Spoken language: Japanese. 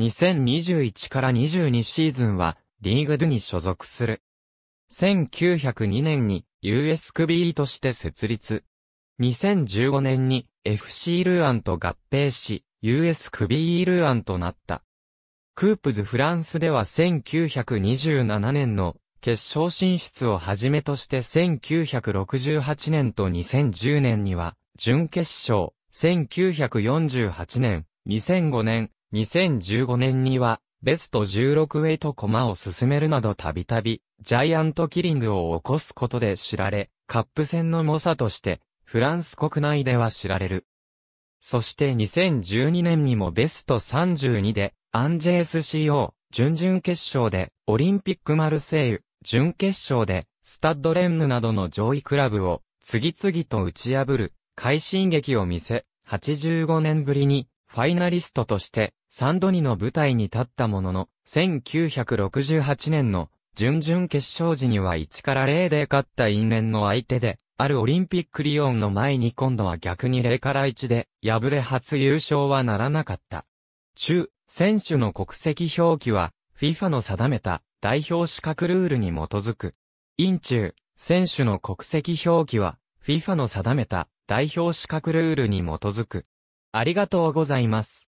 2021から22シーズンはリーグドゥに所属する。1902年に US クビーとして設立。2015年に FC ルーアンと合併し、US クビールーアンとなった。クープ・ドゥ・フランスでは1927年の決勝進出をはじめとして1968年と2010年には準決勝、1948年、2005年、2015年にはベスト16へと駒を進めるなどたびたびジャイアントキリングを起こすことで知られ、カップ戦の猛者としてフランス国内では知られる。そして2012年にもベスト32でアンジェ SCO 準々決勝でオリンピックマルセイユ準決勝でスタッドレンヌなどの上位クラブを次々と打ち破る快進撃を見せ、85年ぶりにファイナリストとして3度2の舞台に立ったものの、1968年の準々決勝時には1から0で勝った因縁の相手で、あるオリンピックリオンの前に今度は逆に0から1で、敗れ初優勝はならなかった。中、選手の国籍表記は、FIFA の定めた代表資格ルールに基づく。院中、選手の国籍表記は、FIFA の定めた代表資格ルールに基づく。ありがとうございます。